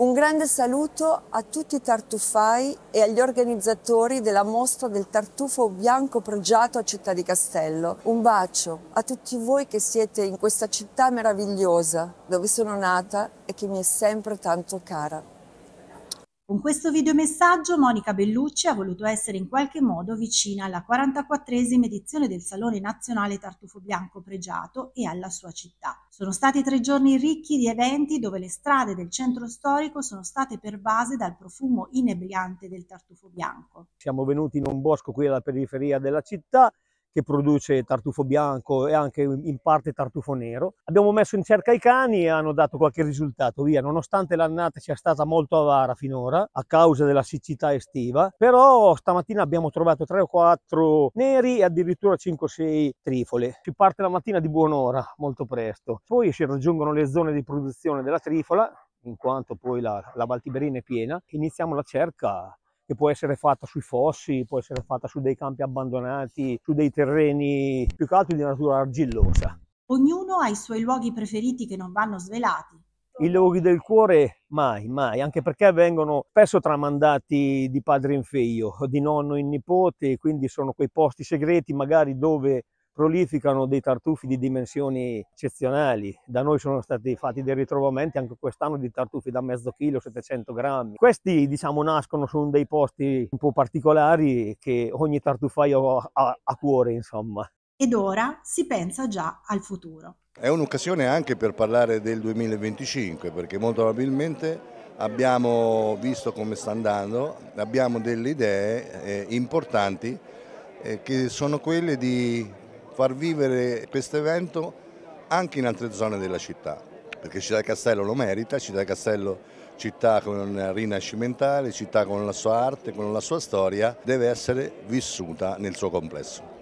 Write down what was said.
Un grande saluto a tutti i tartufai e agli organizzatori della mostra del tartufo bianco pregiato a Città di Castello. Un bacio a tutti voi che siete in questa città meravigliosa dove sono nata e che mi è sempre tanto cara. Con questo videomessaggio Monica Bellucci ha voluto essere in qualche modo vicina alla 44esima edizione del Salone Nazionale Tartufo Bianco Pregiato e alla sua città. Sono stati tre giorni ricchi di eventi dove le strade del centro storico sono state pervase dal profumo inebriante del tartufo bianco. Siamo venuti in un bosco qui alla periferia della città che produce tartufo bianco e anche in parte tartufo nero. Abbiamo messo in cerca i cani e hanno dato qualche risultato, via, nonostante l'annata sia stata molto avara finora a causa della siccità estiva, però stamattina abbiamo trovato 3 o 4 neri e addirittura 5 o 6 trifole. Si parte la mattina di buon'ora, molto presto. Poi si raggiungono le zone di produzione della trifola, in quanto poi la, la Valtiberina è piena, iniziamo la cerca che può essere fatta sui fossi, può essere fatta su dei campi abbandonati, su dei terreni più che altro di natura argillosa. Ognuno ha i suoi luoghi preferiti che non vanno svelati. I luoghi del cuore mai, mai, anche perché vengono spesso tramandati di padre in figlio, di nonno in nipote, quindi sono quei posti segreti magari dove prolificano dei tartufi di dimensioni eccezionali. Da noi sono stati fatti dei ritrovamenti anche quest'anno di tartufi da mezzo chilo, 700 grammi. Questi diciamo nascono su dei posti un po' particolari che ogni tartufaio ha, ha a cuore insomma. Ed ora si pensa già al futuro. È un'occasione anche per parlare del 2025 perché molto probabilmente abbiamo visto come sta andando, abbiamo delle idee eh, importanti eh, che sono quelle di far vivere questo evento anche in altre zone della città, perché Città del Castello lo merita, Città del Castello città rinascimentale, città con la sua arte, con la sua storia, deve essere vissuta nel suo complesso.